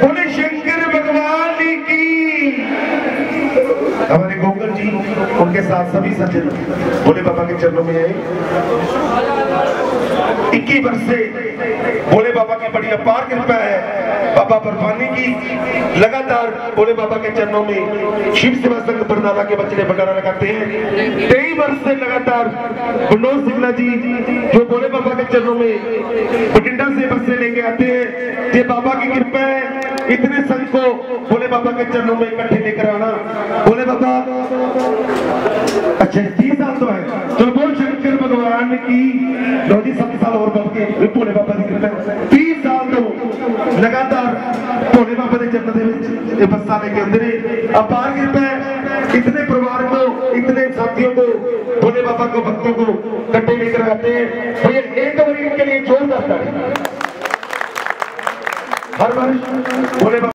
बोले हमारे जी, उनके साथ सभी सज्जन भोले बाबा के चरणों में आए। इक्कीस वर्ष से भोले बाबा की बड़ी अपार कृपा है। बाबा बर्फानी की लगातार भोले बाबा के चरणों में शिव सेवा संघ बरनाला के बच्चे वगैरह लगाते हैं। तेई वर्ष से लगातार मनोज सिंगला जी, जो भोले बाबा के चरणों में बठिंडा से बच्चे लेके आते हैं। ये बाबा की कृपा है। इतने संघ को भोले बाबा के चरणों में इकट्ठे लेकर आना भोले बाबा अच्छा तीस साल तो है तो बोल शंकर भगवान की लो जी सत्त साल और बढ़ के भोले बाबा की कृपा तीस साल तो लगातार भोले बाबा के चरणों ਦੇ ਵਿੱਚ ਇਹ ਬੱਸਾਂ ਲੈ ਕੇ ਆਉਂਦੇ ਨੇ ਅਪਾਰ ਕਿਰਪਾ है इतने परिवार को इतने साथियों को भोले बाबा को भक्तों को इकट्ठे लेकर आते हैं Parabéns.